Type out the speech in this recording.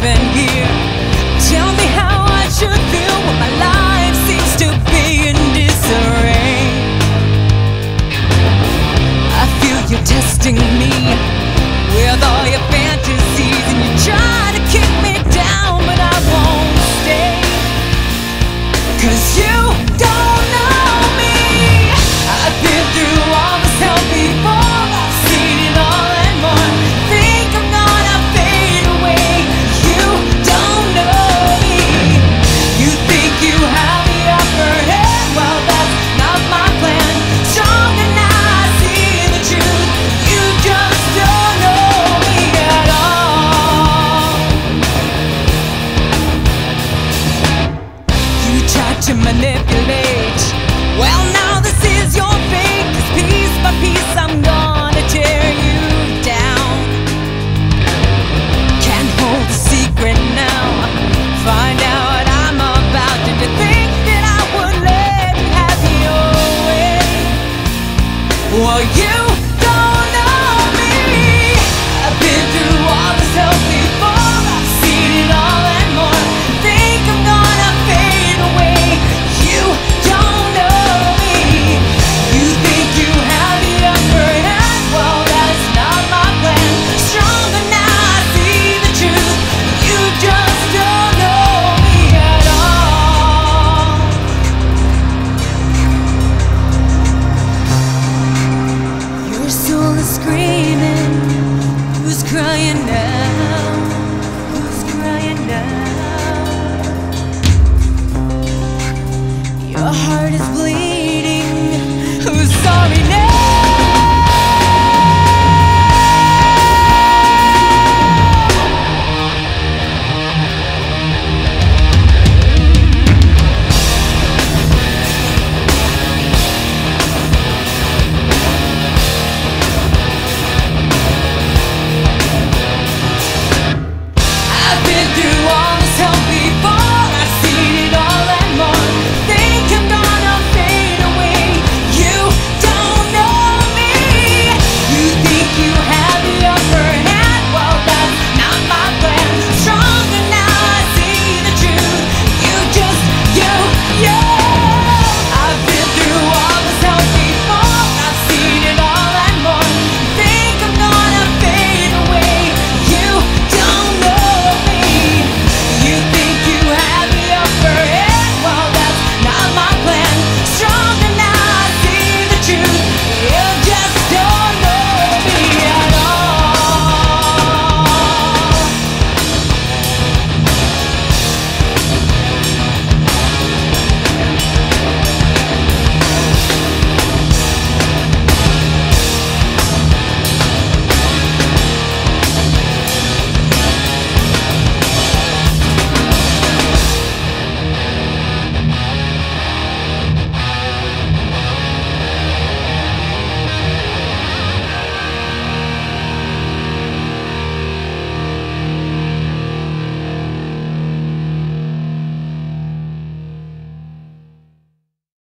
happened here. Well, you don't know me? I've been through all this healthy